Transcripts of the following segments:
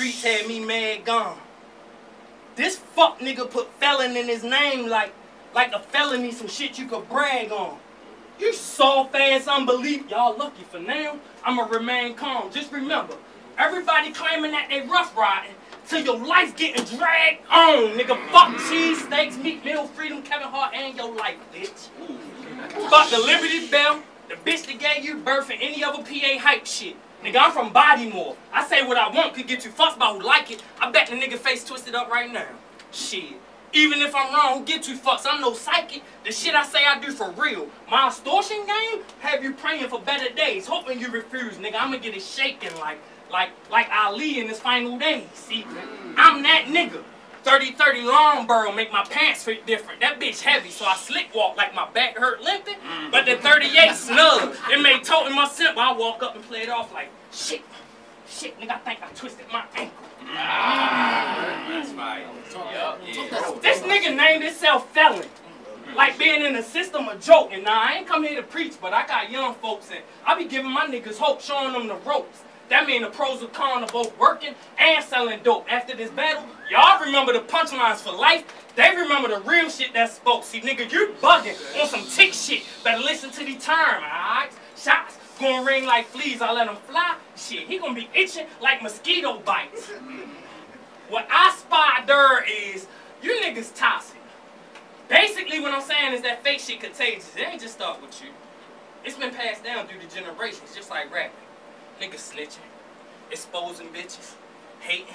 streets had me mad gone. This fuck nigga put felon in his name like like a felony, some shit you could brag on. You soft ass unbelief. Y'all lucky for now. I'ma remain calm. Just remember, everybody claiming that they rough riding till your life getting dragged on. Nigga, fuck cheese, steaks, meat, meal, freedom, Kevin Hart, and your life, bitch. Fuck the Liberty Bell, the bitch that gave you birth, and any other PA hype shit. Nigga, I'm from Bodymore. I say what I want, could get you fussed about who like it. I bet the nigga face twisted up right now. Shit. Even if I'm wrong, who get you fucks? I'm no psychic. The shit I say I do for real. My extortion game have you praying for better days, hoping you refuse, nigga. I'ma get it shaking like, like, like Ali in his final days. See, I'm that nigga. 30-30 long burrow make my pants fit different. That bitch heavy, so I slick walk like my back hurt limping. But the 38 snug. It made toting my simple. I walk up and play it off like, shit, shit, nigga, I think I twisted my ankle. Ah, that's fine. This nigga named himself felon. Like being in the system a joke. And now I ain't come here to preach, but I got young folks and I be giving my niggas hope, showing them the ropes. That mean the pros and cons of both working and selling dope. After this battle, y'all remember the punchlines for life. They remember the real shit that spoke. See, nigga, you bugging on some tick shit. Better listen to the term, alright? Shots gonna ring like fleas. I let them fly. Shit, he gonna be itching like mosquito bites. What I spot there is you niggas toxic. Basically, what I'm saying is that fake shit contagious. It ain't just start with you. It's been passed down through the generations, just like rapping. Niggas snitching, exposing bitches, hating.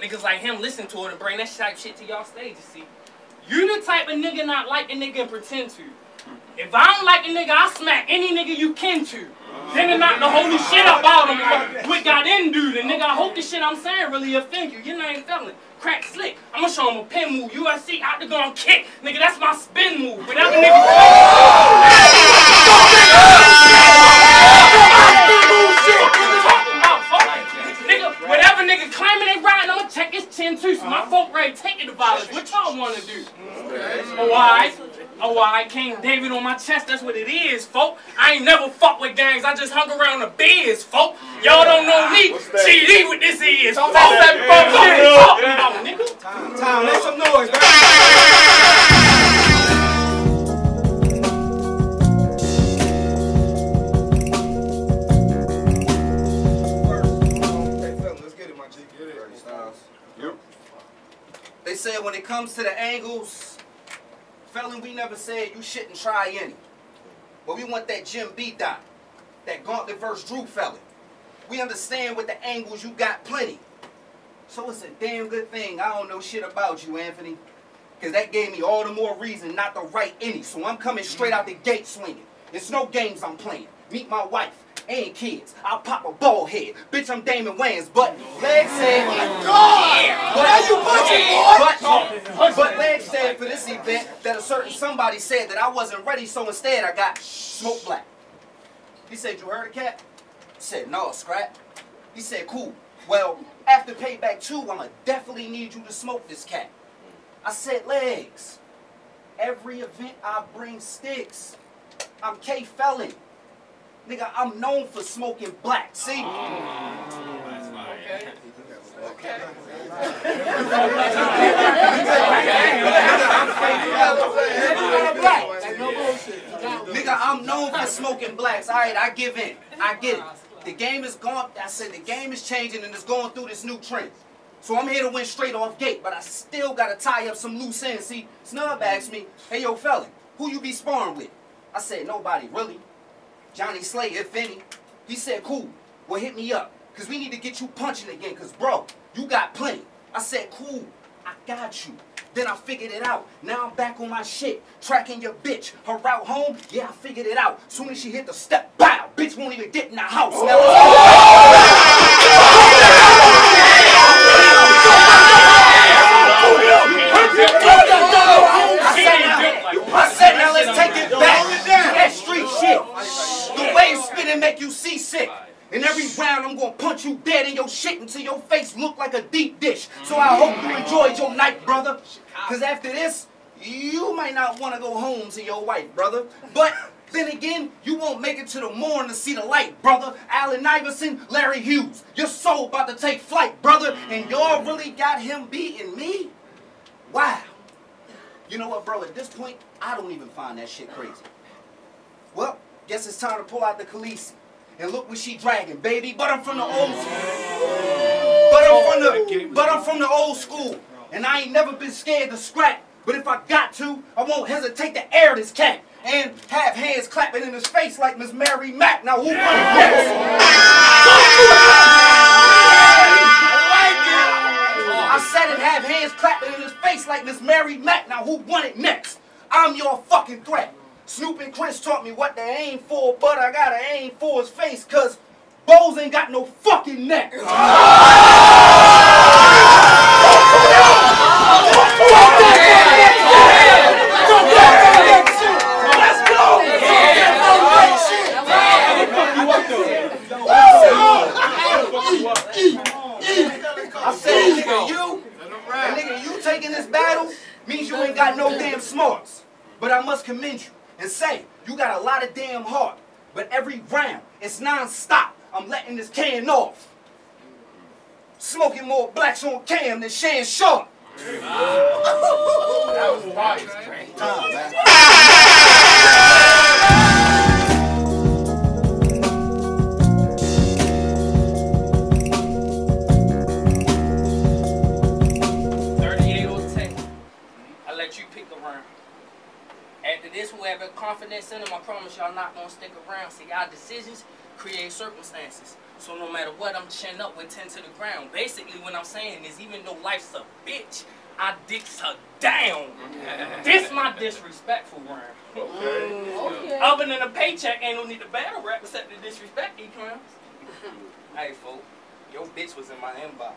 Niggas like him listen to it and bring that type shit to y'all stages. See, you the type of nigga not like a nigga and pretend to. If I don't like a nigga, I smack any nigga you kin to. Then to knock the holy shit up out of him. What got in dude? And nigga, I hope the shit I'm saying really offend you. You know ain't felon. Crack slick. I'ma show him a pin move. UFC out the gun kick. Nigga, that's my spin move. Whatever nigga. Nigga, whatever nigga claiming they riding, I'ma check his chin too. So my folk ready taking the violence. What y'all wanna do? Oh, alright. Oh, alright. King David on my chest, that's what it is, folk. I ain't never fucked with gangs. I just hung around the biz, folk. Y'all don't know me. CD what this is. Folk, that fuck shit. Talking about, nigga. Time, make some noise, man. Let's get it, my G. Get it. Styles. They said when it comes to the angles, felon, we never said you shouldn't try any. But we want that Jim B dot, that Gauntlet versus Drew felon. We understand with the angles you got plenty. So it's a damn good thing I don't know shit about you, Anthony. Cause that gave me all the more reason not to write any. So I'm coming straight out the gate swinging. It's no games I'm playing. Meet my wife and kids. I'll pop a ball head. Bitch, I'm Damon Wayans, but Leg said, God! But you punching, boy? But, but Leg said for this event that a certain somebody said that I wasn't ready, so instead I got Smoke Blaq. He said, you heard a cat? I said, no, Scrap. He said, cool. Well, after Payback 2, I'ma definitely need you to smoke this cat. I said, legs. Every event I bring sticks. I'm K Felon. Nigga, I'm known for smoking black. See? Oh, that's fine. Nigga, I'm known for smoking blacks. All right, I give in. I get it. The game is gone. I said the game is changing and it's going through this new trend. So I'm here to win straight off gate, but I still gotta tie up some loose ends. See, Snub asked me, "Hey, yo, fella, who you be sparring with?" I said, "Nobody, really. Johnny Slay, if any." He said, "Cool. Well, hit me up, cause we need to get you punching again, cause bro, you got plenty." I said, "Cool. I got you." Then I figured it out. Now I'm back on my shit. Tracking your bitch. Her route home, yeah, I figured it out. Soon as she hit the step, bow, bitch won't even get in the house. Now, spinning make you seasick. And every round, I'm gonna punch you dead in your shit until your face look like a deep dish. So I hope you enjoyed your night, brother. Cause after this, you might not wanna go home to your wife, brother. But Then again, you won't make it to the morning to see the light, brother. Allen Iverson, Larry Hughes. Your soul about to take flight, brother. And y'all really got him beating me? Wow. You know what, bro? At this point, I don't even find that shit crazy. Well, guess it's time to pull out the Khaleesi. And look what she dragging, baby. But I'm from the old school. But I'm from the but I'm from the old school. And I ain't never been scared to scrap. But if I got to, I won't hesitate to air this cat. And have hands clapping in his face like Miss Mary Mack. Now who won? I said it, have hands clapping in his face like Miss Mary Mack. Now who won it next? I'm your fucking threat. Snoop and Chris taught me what to aim for, but I gotta aim for his face, cause Bose ain't got no fucking neck. I said, nigga, you, and nigga, you taking this battle means you ain't got no damn smarts. But I must commend you and say, you got a lot of damn heart. But every round, it's non-stop. I'm letting this can off. Smoking more blacks on cam than Shan Sharp. That was right. Time, whoever confidence in them, I promise y'all not gonna stick around. See, our decisions create circumstances. So no matter what, I'm chin up with ten to the ground. Basically, what I'm saying is, even though life's a bitch, I dicks her down. this my disrespectful round. Mm, okay. Other than a paycheck, ain't no need to battle rap except to disrespect these clowns. hey, folks, your bitch was in my inbox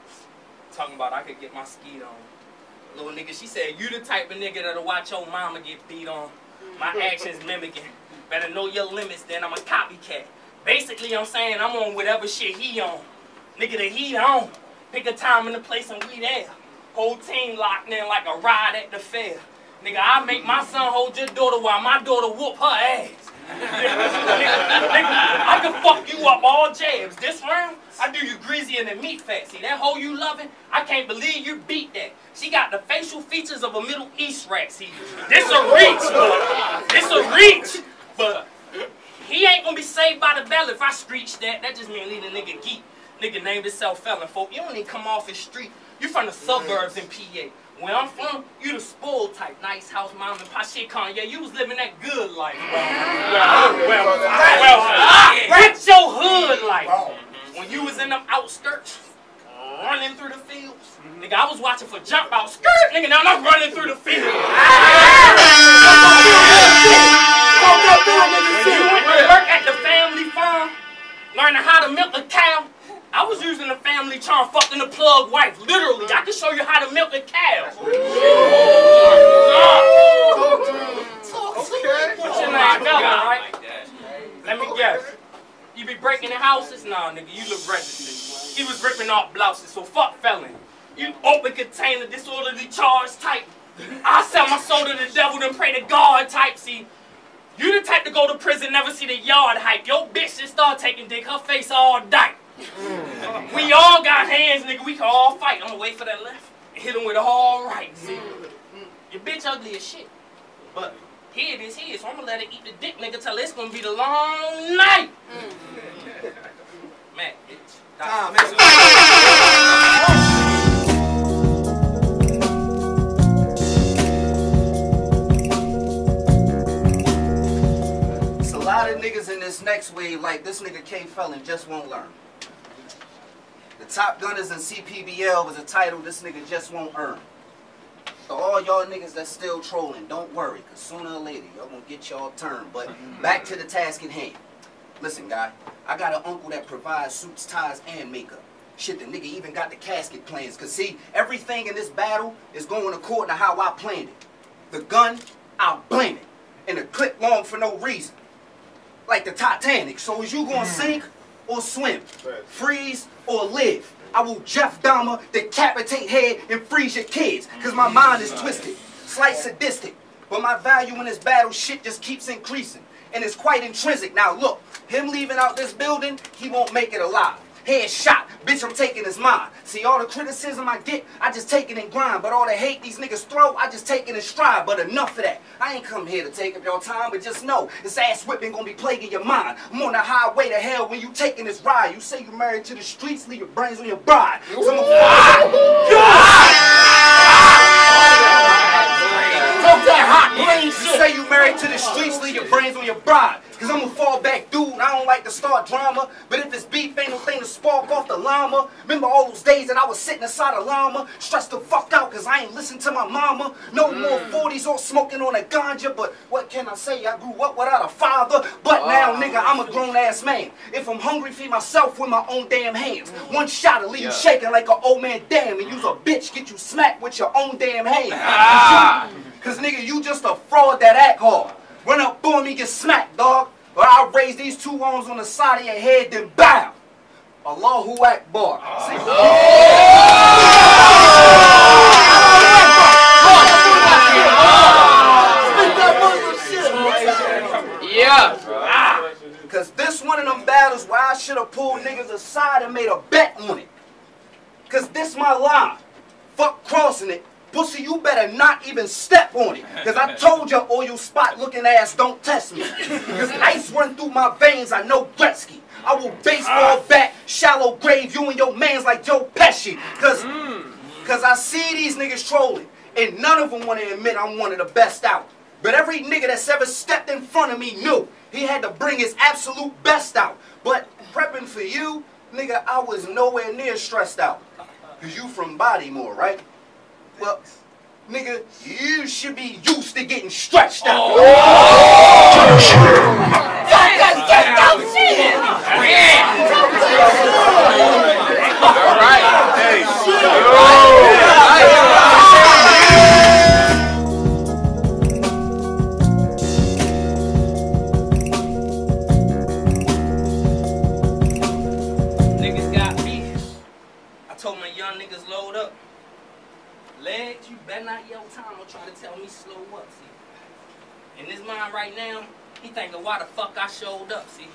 talking about I could get my skeet on. Little nigga, she said, you the type of nigga that'll watch your mama get beat on. My actions mimicking. Better know your limits, then I'm a copycat. Basically, I'm saying I'm on whatever shit he on. Nigga, the heat on. Pick a time and a place and we there. Whole team locked in like a ride at the fair. Nigga, I make my son hold your daughter while my daughter whoop her ass. I can fuck you up all jabs. This round, I do you greasier than meat fat. See, that hoe you loving, I can't believe you beat that. She got the facial features of a Middle East rat. See, this a reach, but this a reach. But he ain't gonna be saved by the bell if I screech that. That just mean leave the nigga geek. Nigga named himself felon, folk. You don't even come off his street. You from the suburbs in PA. Where I'm from, you the spoiled type. Nice house, mom and pop shit, Kanye. You was living that good life, bro. Well, well, well, uh, get your hood life. When you was in them outskirts, running through the fields, nigga, I was watching for jump out. Skirt, nigga, now I'm running through the field. When you went to work at the family farm, learning how to milk a cow, I was using the family charm fucking the plug wife. Literally, I can show you how to milk a cow. What's your name, fella, right? Let me guess. You be breaking in houses? Nah, nigga, you look registered. He was ripping off blouses, so fuck felon. You open container, disorderly charge type. I sell my soul to the devil, then pray to God type. See, you the type to go to prison, never see the yard hype. Your bitch just start taking dick, her face all dyke. We all got hands, nigga, we can all fight. I'm gonna wait for that left. Hit him with all right, see. Your bitch ugly as shit. But here it is here, so I'm gonna let it eat the dick, nigga, till it's gonna be the long night. Man, bitch. Time, man. It's a lot of niggas in this next wave like this nigga K Felon just won't learn. Top Gunners and CPBL was a title this nigga just won't earn. So all y'all niggas that's still trolling, don't worry, cause sooner or later y'all gonna get y'all turn. But back to the task at hand. Listen, guy, I got an uncle that provides suits, ties, and makeup. Shit, the nigga even got the casket plans. Cause see, everything in this battle is going according to how I planned it. The gun, I'll blame it. And the clip long for no reason. Like the Titanic. So is you gonna sink or swim? Freeze or live? I will Jeff Dahmer, decapitate head, and freeze your kids. Cause my mind is twisted, slight sadistic. But my value in this battle shit just keeps increasing. and it's quite intrinsic. Now look, him leaving out this building, he won't make it alive. Head shot, bitch, I'm taking his mind. See, all the criticism I get, I just take it and grind. But all the hate these niggas throw, I just take it and stride. But enough of that. I ain't come here to take up your time, but just know this ass whipping gonna be plaguing your mind. I'm on the highway to hell when you taking this ride. You say you married to the streets, leave your brains on your bride. So Remember all those days that I was sitting inside a llama, stressed the fuck out cause I ain't listen to my mama. No mm. more 40s or smoking on a ganja, but what can I say? I grew up without a father. But now, nigga, I'm a grown ass man. If I'm hungry, feed myself with my own damn hands. Mm. One shot will leave you shaking like an old man damn, and you's a bitch, get you smacked with your own damn hand. Ah. Cause nigga, you just a fraud that act hard. Run up on me, get smacked, dog. Or I'll raise these two arms on the side of your head, then bow. Allahu Akbar. See? Oh. Yeah. Cause this one of them battles where I should have pulled niggas aside and made a bet on it. Cause this my line. Fuck crossing it. Pussy, you better not even step on it. Cause I told you, all oil spot looking ass don't test me. Cause ice run through my veins, I know Gretzky. I will baseball ah. bat, shallow grave you and your mans like Joe Pesci. Cause, mm. cause I see these niggas trolling. And none of them want to admit I'm one of the best out. But every nigga that's ever stepped in front of me knew he had to bring his absolute best out. But prepping for you, nigga, I was nowhere near stressed out. Cause you from Bodymore, right? Well, nigga, you should be used to getting stretched out. Oh. All right. Hey. You better time or try to tell me slow up, see. In his mind right now, he thinking why the fuck I showed up, see.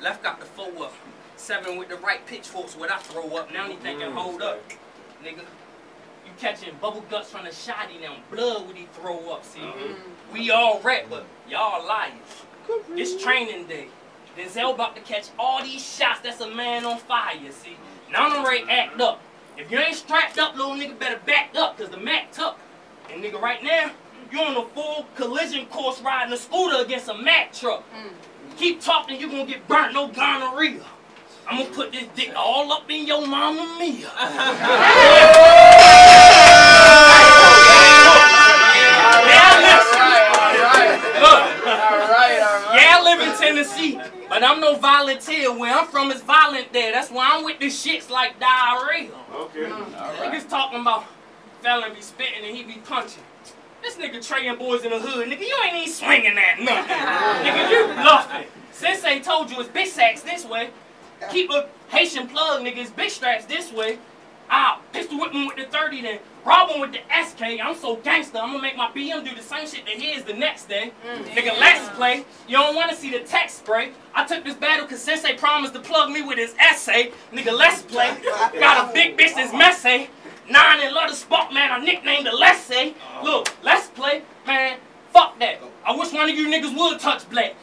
Left got the four up. Seven with the right pitchforks what I throw up. Now he thinking, mm-hmm. hold up. Nigga, you catching bubble guts from the shotty now. Blood would he throw up, see. Uh-huh. We all rap, but y'all liars. It's training day. Denzel about to catch all these shots. That's a man on fire, see. Now I'm ready act up. If you ain't strapped up, little nigga better back up, cause the Mac took. And nigga, right now, you on a full collision course riding a scooter against a Mack truck. Mm. Keep talking, you gonna get burnt, no gonorrhea. I'm gonna put this dick all up in your mama mia. Now listen. Look. All right. All right. Yeah, I live in Tennessee, but I'm no volunteer. Where I'm from is violent there. That's why I'm with the shits like diarrhea. Okay. Mm. Niggas talking about felon be spitting and he be punching. This nigga trading boys in the hood. Nigga, you ain't even swinging that nothing. nigga, you bluffing. Sensei told you it's bitch sacks this way. Keep a Haitian plug, nigga. It's bitch straps this way. I'll pistol whip him with the 30 then. Rob him with the SK. I'm so gangster. I'm gonna make my BM do the same shit that his the next day. Mm. Nigga, let's play. You don't wanna see the text spray. I took this battle cause Sensei promised to plug me with his essay. Nigga, let's play. Got a big bitch that's messy. Nine and love the spot, man. I nicknamed the Let's Say. Eh? Uh-huh. Look, let's play, man. Fuck that. I wish one of you niggas would touch black.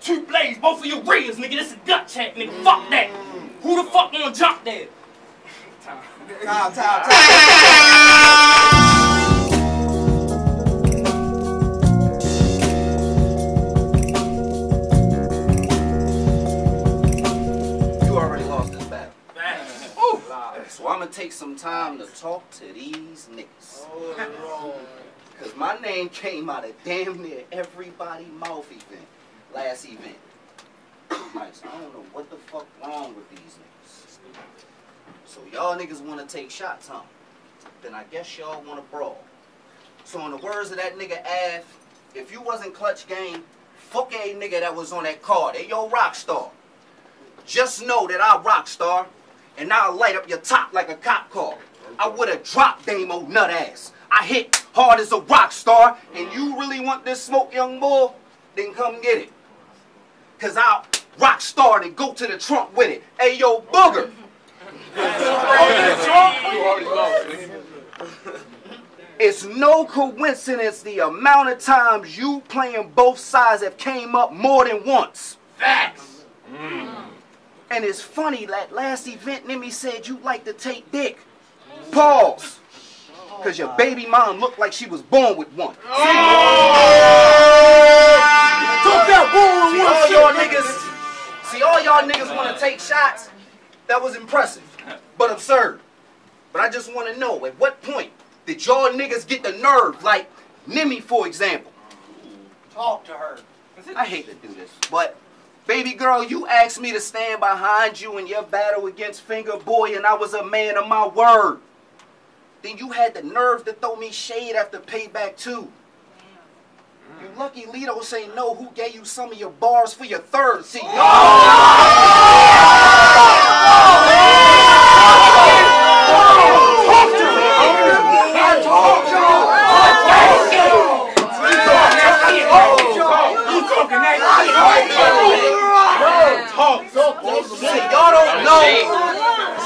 Two blades, both of your rears, nigga. This a gut check, nigga. Fuck mm. that. Who the fuck wanna jump there? Time. Time, time, time. So I'm gonna take some time to talk to these niggas. Cause my name came out of damn near everybody mouth event, last event. Nice. I don't know what the fuck wrong with these niggas. So y'all niggas wanna take shots, huh? Then I guess y'all wanna brawl. So in the words of that nigga Av, if you wasn't clutch game, fuck a nigga that was on that card. They yo rock star. Just know that I rock star, and I'll light up your top like a cop car. I would've dropped Damo nut ass. I hit hard as a rock star, and you really want this smoke, young boy? Then come get it. cause I'll rock star and go to the trunk with it. Hey yo, booger. It's no coincidence the amount of times you playing both sides have came up more than once. Facts. And it's funny that last event Nimmy said you like to take dick. Pause. Cause your baby mom looked like she was born with one. Oh! Talk that bull See all y'all niggas, see all y'all niggas want to take shots. That was impressive, but absurd. But I just want to know at what point did y'all niggas get the nerve, like Nimmy for example? Talk to her. I hate to do this, but baby girl, you asked me to stand behind you in your battle against Finger Boy, and I was a man of my word. Then you had the nerve to throw me shade after payback too. You lucky Lito say no. Who gave you some of your bars for your third? See, See, y'all don't know.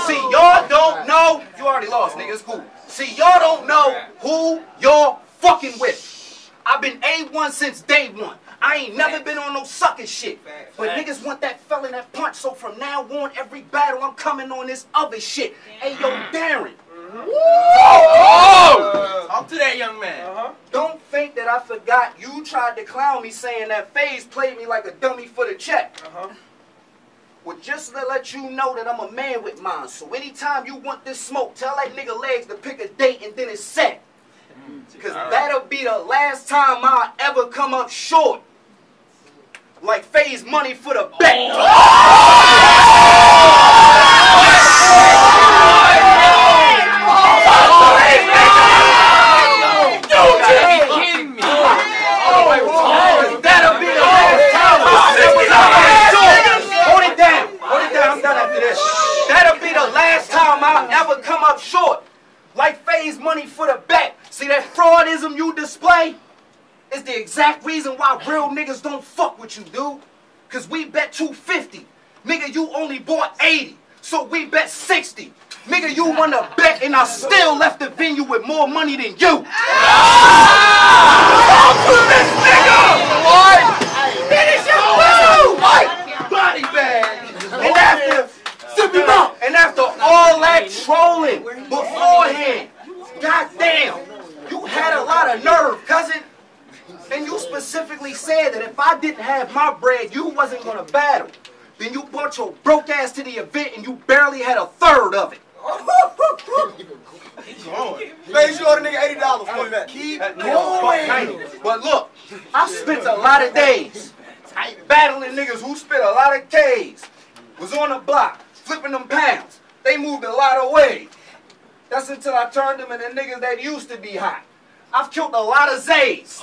See, y'all don't know. You already lost, nigga. It's cool. See, y'all don't know who you're fucking with. I've been A1 since day one. I ain't never been on no sucking shit. But niggas want that fella that punch, so from now on, every battle I'm coming on this other shit. Hey, yo, Darren. Talk to that young man. Uh-huh. Don't think that I forgot you tried to clown me saying that FaZe played me like a dummy for the check. Uh-huh. Well, just to let you know that I'm a man with mine. So anytime you want this smoke, tell that nigga legs to pick a date and then it's set. Cause that'll be the last time I'll ever come up short. Like FaZe money for the bet. That'll be the last time I'll ever come up short. Hold it down. Hold it down. I'm done after this. That'll be the last time I'll ever come up short. Like FaZe money for the bet. See that fraudism you display? Is the exact reason why real niggas don't fuck with you, dude. Cause we bet 250. Nigga, you only bought 80. So we bet 60. Nigga, you won a bet and I still left the venue with more money than you. Finish your move! Body bag. And after, and after all that trolling beforehand, goddamn, you had a lot of nerve, cousin. And you specifically said that if I didn't have my bread, you wasn't gonna battle. Then you brought your broke ass to the event and you barely had a third of it. Face you owe the nigga eighty dollars for that. Keep Going. But look, I've spent a lot of days battling niggas who spent a lot of K's. Was on the block, flipping them pounds. They moved a lot of weight. That's until I turned them into niggas that used to be hot. I've killed a lot of Zays.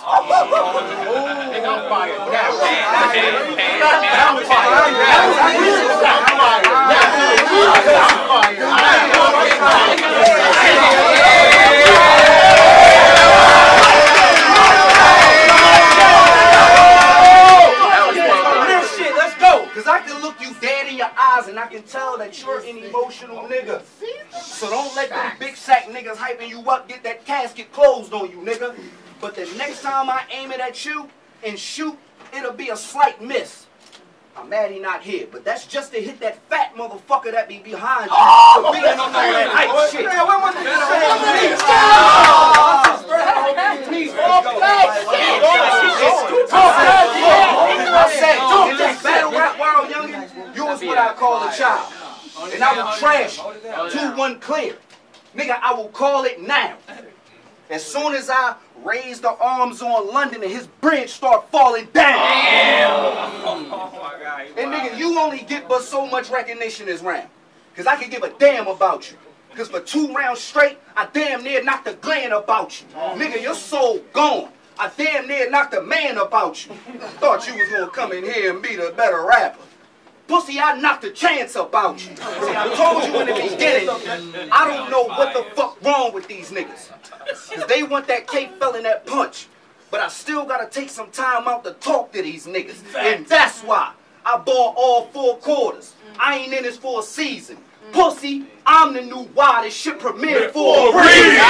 Real shit, let's go. Cause I can look you dead in your eyes and I can tell that you're an emotional nigga. So don't let them big sack niggas hyping you up get that casket closed on you, nigga. But the next time I aim it at you and shoot, it'll be a slight miss. I'm mad he not here, but that's just to hit that fat motherfucker that be behind you. For being on all that hype shit. Man, when was this I said, this battle rap world, youngin, you was what I call a child. And I will trash. you. 2-1 clear. Nigga, I will call it now. As soon as I raise the arms on London and his bridge start falling down. And nigga, you only get but so much recognition this round. Cause I can give a damn about you. Cause for two rounds straight, I damn near knocked a gland about you. Nigga, your soul gone. I damn near knocked a man about you. Thought you was gonna come in here and be the better rapper. Pussy, I knocked a chance about you. See, I told you in the beginning, I don't know what the fuck wrong with these niggas. Cause they want that K Felon that punch. But I still gotta take some time out to talk to these niggas. And that's why I bought all four quarters. I ain't in this for a season. Pussy, I'm the new this shit premiered for a reason.